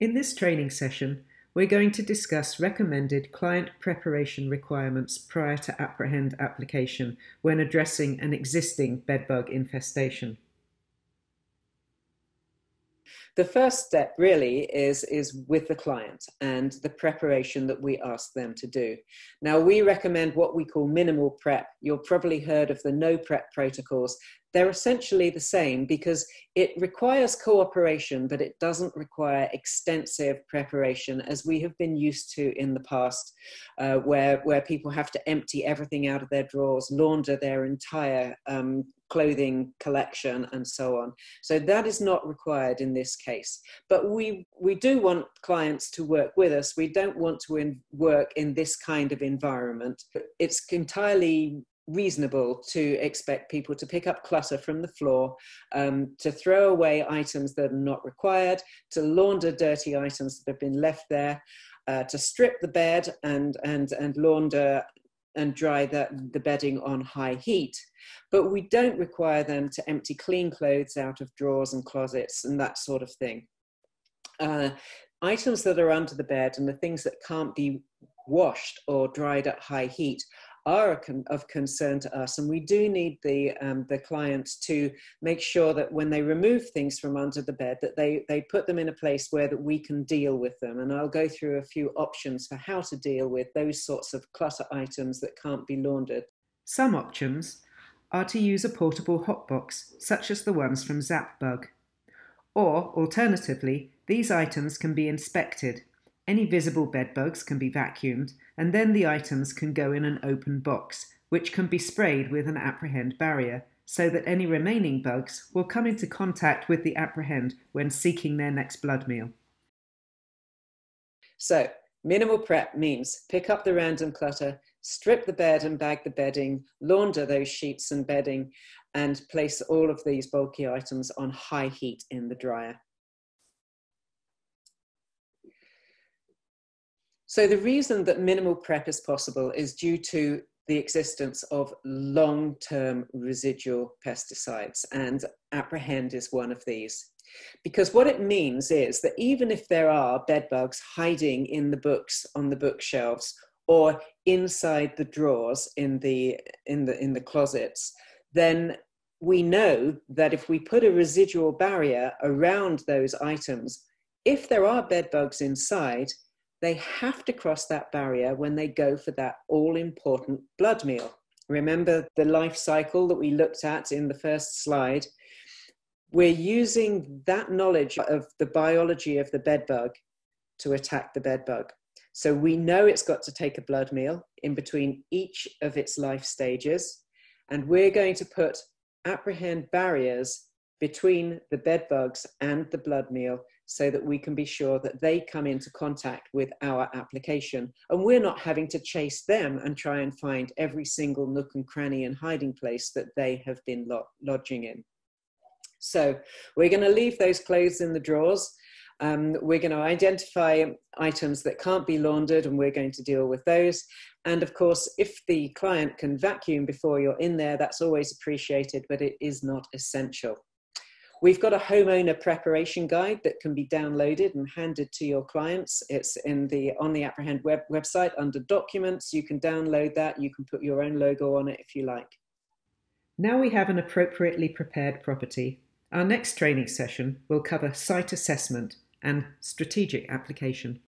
In this training session, we're going to discuss recommended client preparation requirements prior to Aprehend application when addressing an existing bedbug infestation. The first step really is, is with the client and the preparation that we ask them to do. Now, we recommend what we call minimal prep. You've probably heard of the no prep protocols. They're essentially the same because it requires cooperation, but it doesn't require extensive preparation as we have been used to in the past, uh, where, where people have to empty everything out of their drawers, launder their entire um, clothing collection and so on. So that is not required in this case. But we, we do want clients to work with us. We don't want to in, work in this kind of environment. It's entirely reasonable to expect people to pick up clutter from the floor, um, to throw away items that are not required, to launder dirty items that have been left there, uh, to strip the bed and, and, and launder and dry the, the bedding on high heat. But we don't require them to empty clean clothes out of drawers and closets and that sort of thing. Uh, items that are under the bed and the things that can't be washed or dried at high heat are of concern to us, and we do need the um, the clients to make sure that when they remove things from under the bed, that they they put them in a place where that we can deal with them. And I'll go through a few options for how to deal with those sorts of clutter items that can't be laundered. Some options are to use a portable hotbox, such as the ones from ZappBug. Or, alternatively, these items can be inspected any visible bed bugs can be vacuumed, and then the items can go in an open box, which can be sprayed with an Aprehend barrier, so that any remaining bugs will come into contact with the Aprehend when seeking their next blood meal. So, minimal prep means pick up the random clutter, strip the bed and bag the bedding, launder those sheets and bedding, and place all of these bulky items on high heat in the dryer. So the reason that minimal prep is possible is due to the existence of long-term residual pesticides and Aprehend is one of these. Because what it means is that even if there are bed bugs hiding in the books on the bookshelves or inside the drawers in the, in the, in the closets, then we know that if we put a residual barrier around those items, if there are bed bugs inside, they have to cross that barrier when they go for that all important blood meal. Remember the life cycle that we looked at in the first slide? We're using that knowledge of the biology of the bedbug to attack the bedbug. So we know it's got to take a blood meal in between each of its life stages, and we're going to put Aprehend barriers between the bedbugs and the blood meal so that we can be sure that they come into contact with our application and we're not having to chase them and try and find every single nook and cranny and hiding place that they have been lodging in. So we're going to leave those clothes in the drawers. Um, we're going to identify items that can't be laundered and we're going to deal with those. And of course, if the client can vacuum before you're in there, that's always appreciated, but it is not essential. We've got a homeowner preparation guide that can be downloaded and handed to your clients. It's in the on the Aprehend web website under documents. You can download that. You can put your own logo on it if you like. Now we have an appropriately prepared property. Our next training session will cover site assessment and strategic application.